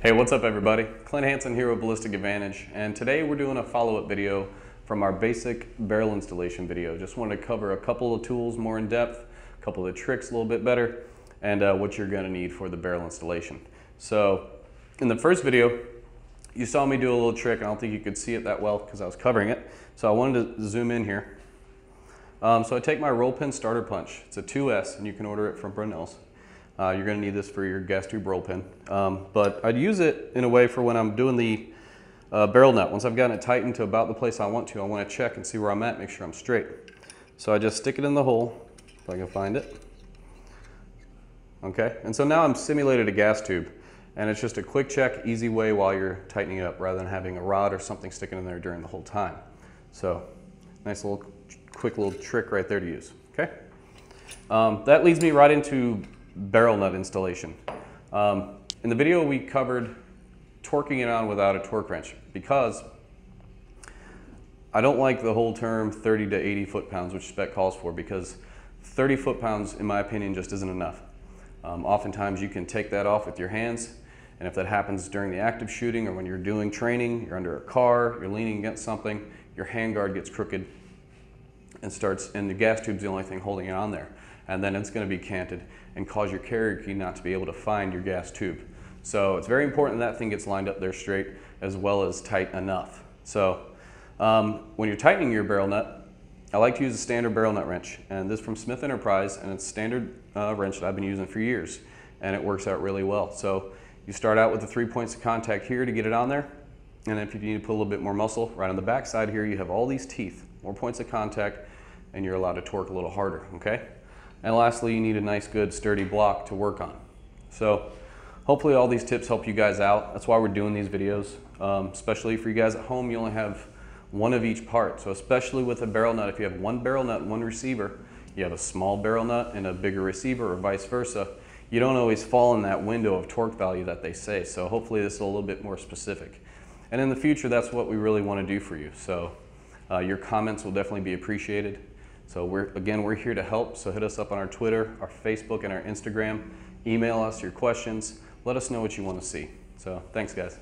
Hey, what's up everybody? Clint Hansen here with Ballistic Advantage, and today we're doing a follow-up video from our basic barrel installation video. Just wanted to cover a couple of tools more in depth, a couple of tricks a little bit better, and uh, what you're gonna need for the barrel installation. So, in the first video, you saw me do a little trick. I don't think you could see it that well because I was covering it. So I wanted to zoom in here. Um, so I take my roll pin starter punch. It's a 2S, and you can order it from Brownells. Uh, you're going to need this for your gas tube roll pin. Um, but I'd use it in a way for when I'm doing the uh, barrel nut. Once I've gotten it tightened to about the place I want to, I want to check and see where I'm at, make sure I'm straight. So I just stick it in the hole, if I can find it. Okay, and so now I'm simulated a gas tube. And it's just a quick check, easy way while you're tightening it up rather than having a rod or something sticking in there during the whole time. So nice little, quick little trick right there to use, okay? Um, that leads me right into barrel nut installation. Um, in the video, we covered torquing it on without a torque wrench because I don't like the whole term 30 to 80 foot-pounds, which spec calls for, because 30 foot-pounds, in my opinion, just isn't enough. Um, oftentimes you can take that off with your hands, and if that happens during the active shooting or when you're doing training, you're under a car, you're leaning against something, your handguard gets crooked and starts, and the gas tube's the only thing holding it on there and then it's going to be canted and cause your carrier key not to be able to find your gas tube. So it's very important that thing gets lined up there straight as well as tight enough. So um, when you're tightening your barrel nut, I like to use a standard barrel nut wrench and this from Smith Enterprise and it's standard uh, wrench that I've been using for years and it works out really well. So you start out with the three points of contact here to get it on there and if you need to put a little bit more muscle, right on the back side here you have all these teeth, more points of contact and you're allowed to torque a little harder, okay? And lastly, you need a nice, good, sturdy block to work on. So hopefully all these tips help you guys out. That's why we're doing these videos. Um, especially for you guys at home, you only have one of each part. So especially with a barrel nut, if you have one barrel nut one receiver, you have a small barrel nut and a bigger receiver or vice versa, you don't always fall in that window of torque value that they say. So hopefully this is a little bit more specific. And in the future, that's what we really want to do for you. So uh, your comments will definitely be appreciated. So we're, again, we're here to help. So hit us up on our Twitter, our Facebook, and our Instagram. Email us your questions. Let us know what you want to see. So thanks, guys.